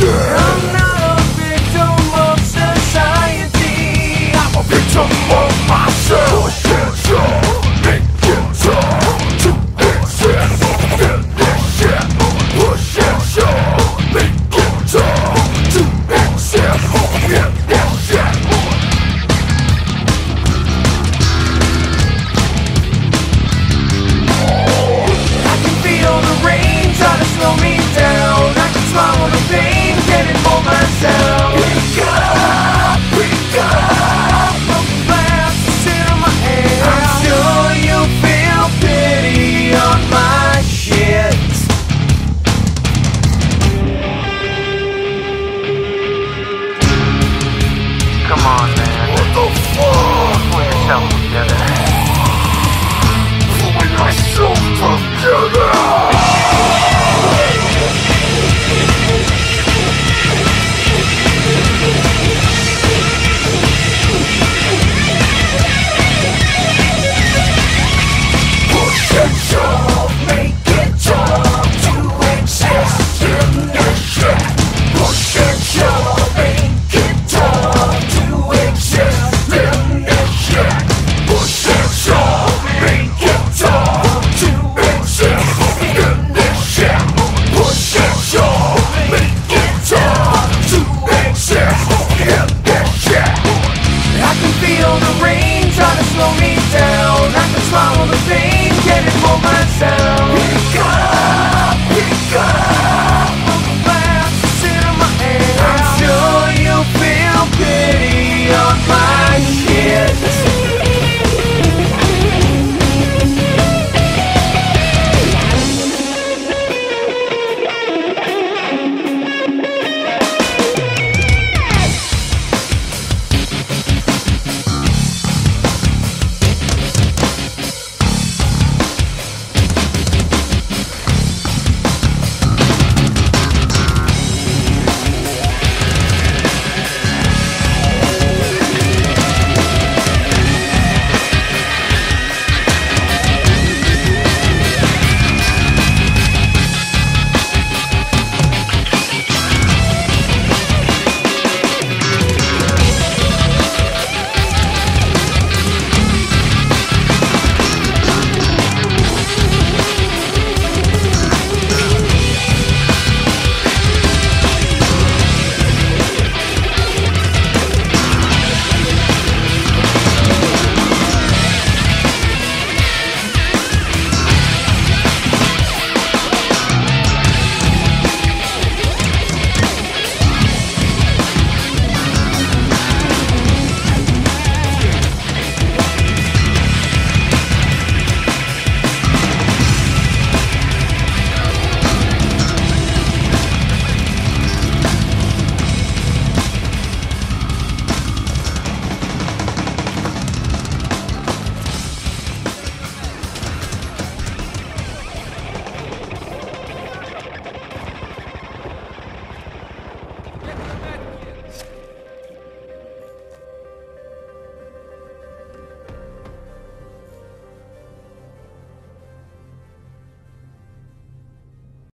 Yeah.